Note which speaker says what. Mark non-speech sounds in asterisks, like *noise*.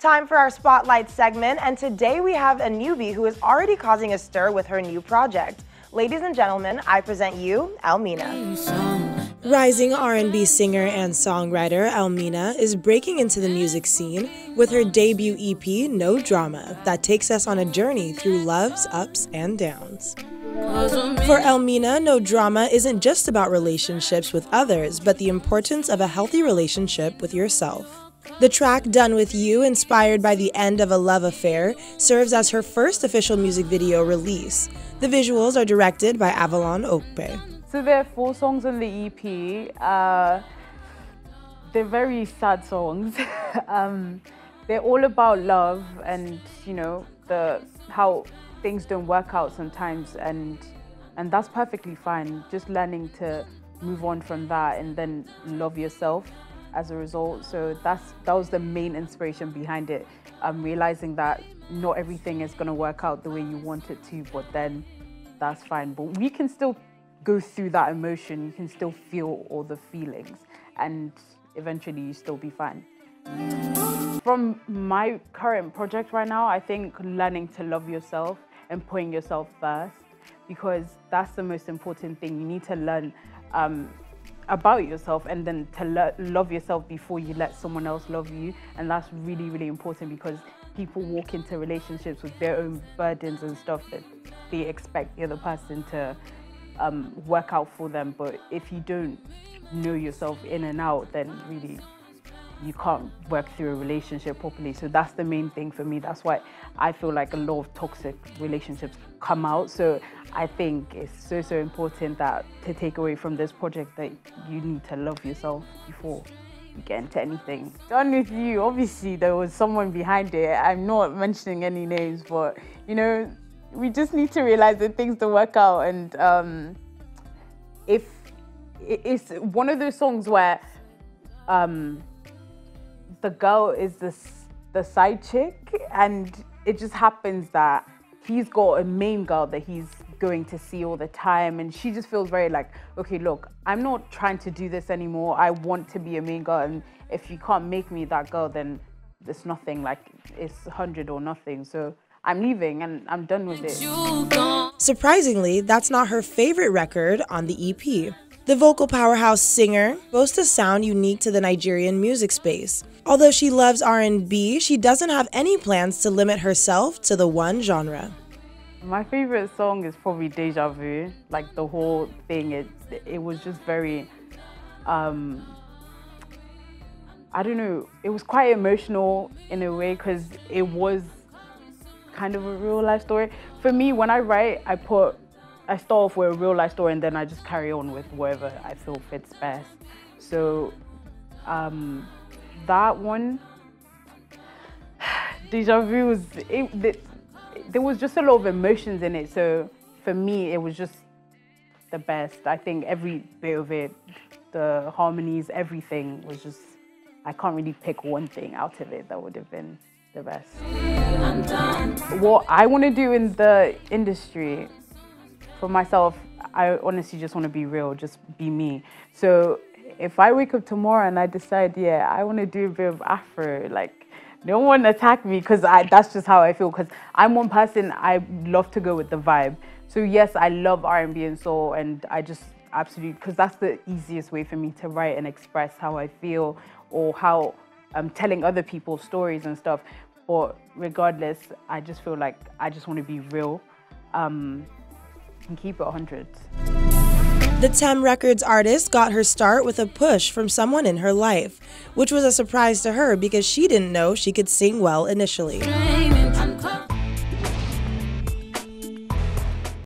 Speaker 1: Time for our spotlight segment, and today we have a newbie who is already causing a stir with her new project. Ladies and gentlemen, I present you, Elmina.
Speaker 2: Rising R&B singer and songwriter Elmina is breaking into the music scene with her debut EP No Drama that takes us on a journey through love's ups and downs. For Elmina, No Drama isn't just about relationships with others, but the importance of a healthy relationship with yourself. The track Done With You, inspired by the end of a love affair, serves as her first official music video release. The visuals are directed by Avalon Okpe.
Speaker 3: So there are four songs on the EP. Uh, they're very sad songs. *laughs* um, they're all about love and you know the how things don't work out sometimes, and and that's perfectly fine. Just learning to move on from that and then love yourself as a result. So that's that was the main inspiration behind it. I'm realizing that not everything is gonna work out the way you want it to, but then that's fine. But we can still go through that emotion. You can still feel all the feelings, and eventually you still be fine. From my current project right now, I think learning to love yourself and putting yourself first, because that's the most important thing. You need to learn um, about yourself and then to lo love yourself before you let someone else love you. And that's really, really important because people walk into relationships with their own burdens and stuff that they expect the other person to um, work out for them. But if you don't know yourself in and out, then really you can't work through a relationship properly. So that's the main thing for me. That's why I feel like a lot of toxic relationships come out. So I think it's so, so important that to take away from this project that you need to love yourself before you get into anything. Done with you, obviously there was someone behind it. I'm not mentioning any names, but you know, we just need to realize that things don't work out. And um, if it's one of those songs where um, the girl is the, the side chick and it just happens that he's got a main girl that he's going to see all the time and she just feels very like okay look i'm not trying to do this anymore. I want to be a main girl and if you can't make me that girl then there's nothing like it's 100 or nothing. So i'm leaving and i'm done with it.
Speaker 2: Surprisingly that's not her favorite record on the ep the vocal powerhouse singer boasts a sound unique to the Nigerian music space. Although she loves R&B, she doesn't have any plans to limit herself to the one genre.
Speaker 3: My favorite song is probably Deja Vu. Like the whole thing, it it was just very, um, I don't know, it was quite emotional in a way because it was kind of a real life story. For me, when I write, I put I start off with a real life story and then I just carry on with whatever I feel fits best. So um, that one, *sighs* Deja Vu was, it, it, there was just a lot of emotions in it. So for me, it was just the best. I think every bit of it, the harmonies, everything was just, I can't really pick one thing out of it that would have been the best. What I want to do in the industry for myself, I honestly just want to be real, just be me. So if I wake up tomorrow and I decide, yeah, I want to do a bit of Afro, like, no one attack me because I that's just how I feel. Because I'm one person, I love to go with the vibe. So yes, I love R&B and soul, and I just absolutely because that's the easiest way for me to write and express how I feel or how I'm telling other people stories and stuff. But regardless, I just feel like I just want to be real. Um, can keep it 100.
Speaker 2: The Tem Records artist got her start with a push from someone in her life, which was a surprise to her because she didn't know she could sing well initially.